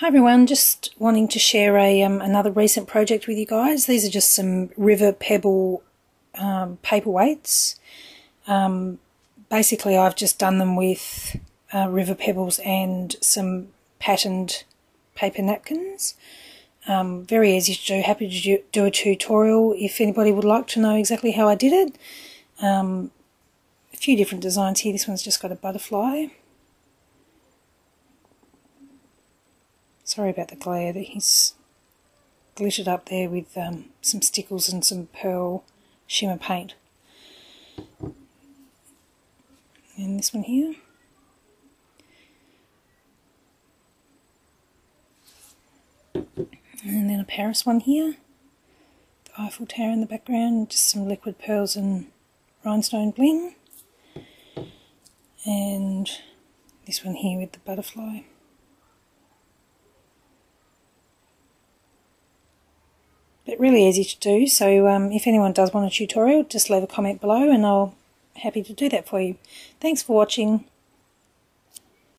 Hi everyone, just wanting to share a um, another recent project with you guys. These are just some River Pebble um, paperweights. Um, basically I've just done them with uh, River Pebbles and some patterned paper napkins. Um, very easy to do, happy to do, do, a tutorial if anybody would like to know exactly how I did it. Um, a few different designs here, this one's just got a butterfly. Sorry about the glare, that he's glittered up there with um, some stickles and some pearl shimmer paint. And this one here. And then a Paris one here. The Eiffel Tower in the background, just some liquid pearls and rhinestone bling. And this one here with the butterfly. But really easy to do. So um, if anyone does want a tutorial, just leave a comment below and I'll happy to do that for you. Thanks for watching.